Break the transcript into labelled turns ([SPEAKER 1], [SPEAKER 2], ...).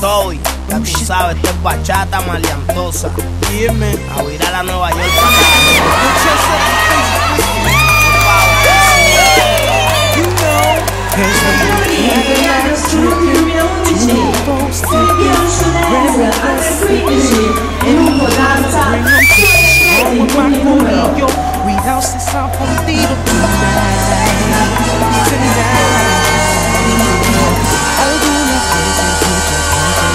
[SPEAKER 1] Toby. Ya tú sabes, esto es bachata maleantosa. A virar a Nueva York Algo
[SPEAKER 2] 不哭着哭着。